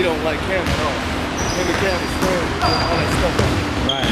he don't like Cam at all. Him and Cam is friends, all that stuff. Right.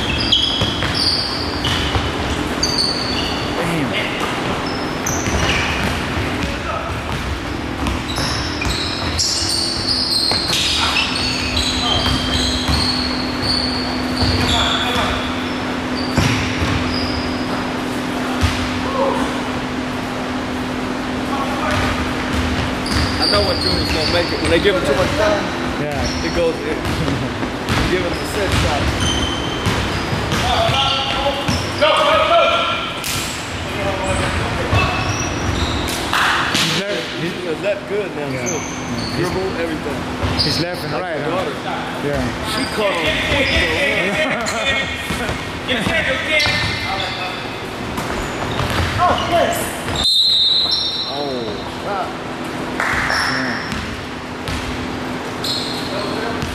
I know when Junior's gonna make it. When they give him too much time, Yeah. it goes in. give him the set shot. He's left, He's he's left good now Yeah. too. Dribble, everything. he's left and Like right. Huh? daughter. Yeah. She caught on quick though. Oh, oh shot. There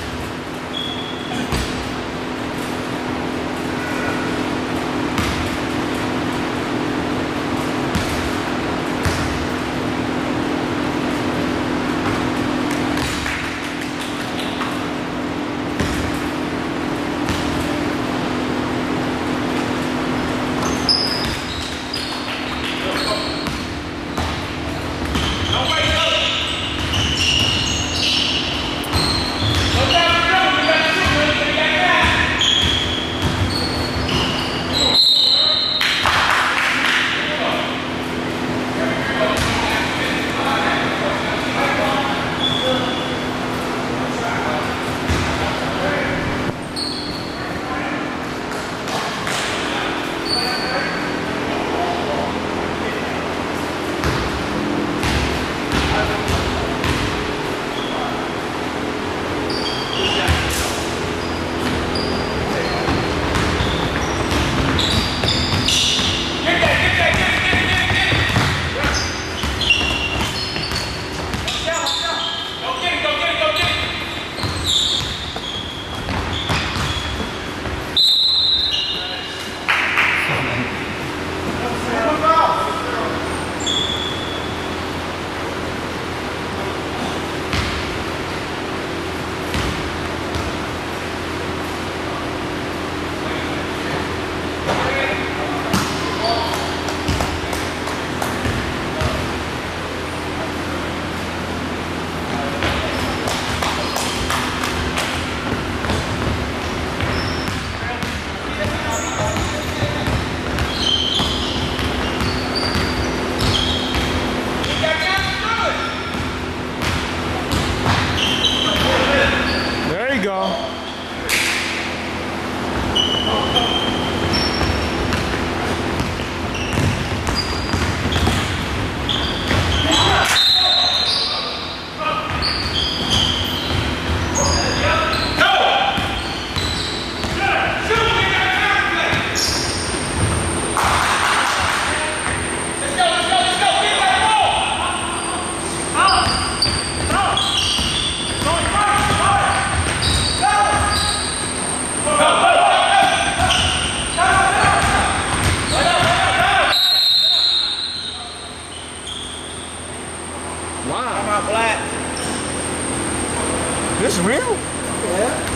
real? Yeah.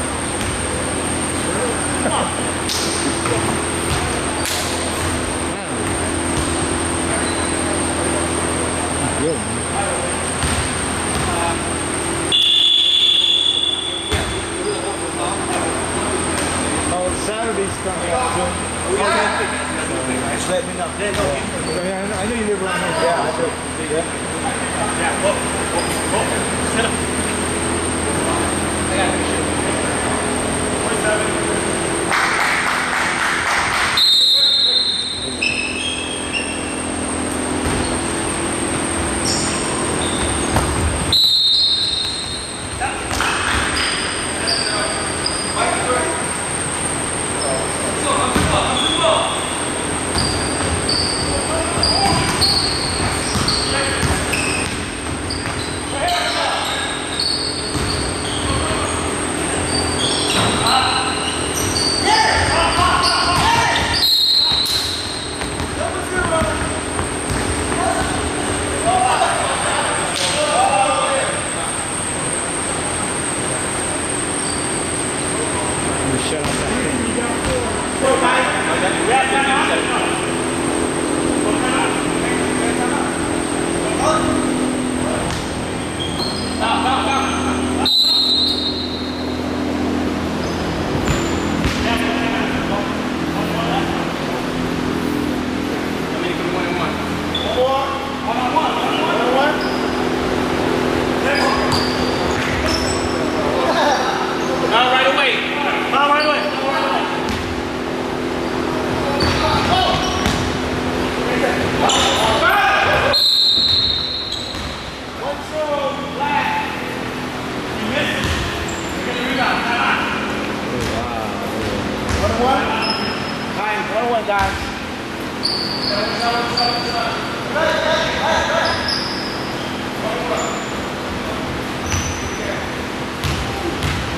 Good, man. Oh, Saturday's coming up soon. Just let me know. Yeah, I know- I know you live around here. Yeah, I do. Yeah. Yeah. 47.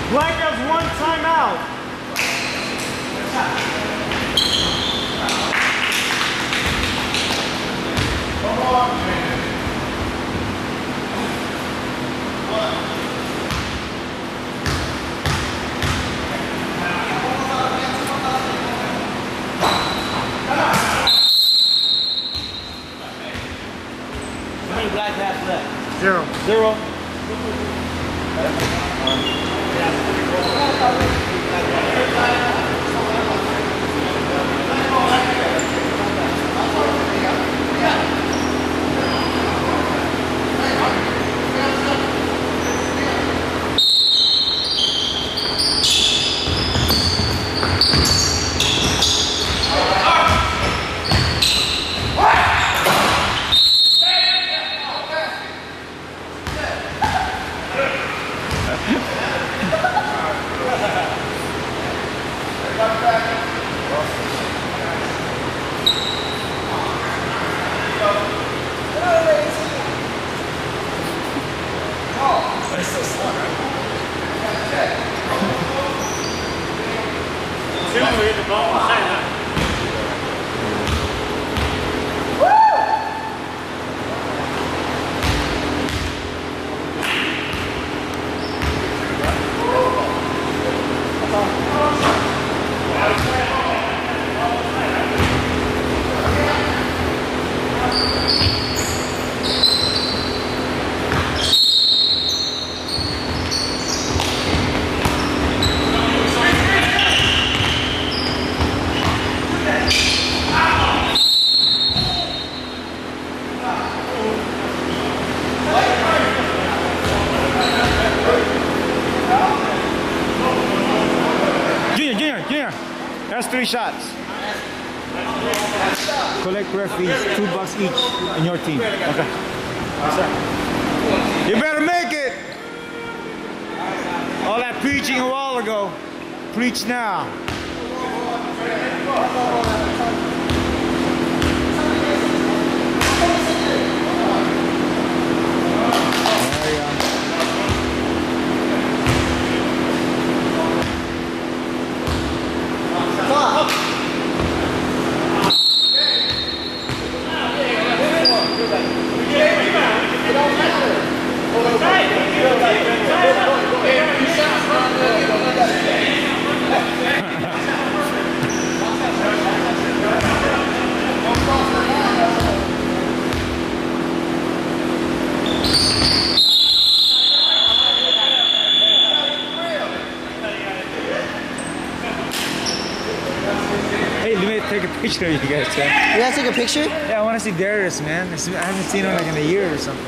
Black has one timeout. How Junior, Collect referees, two bucks each in your team. Okay. You better make it. All that preaching a while ago. Preach now. There you go. Hey, let me take a picture of you guys, man. You guys take a picture? Yeah, I want to see Darius, man. I haven't seen him like in a year or something.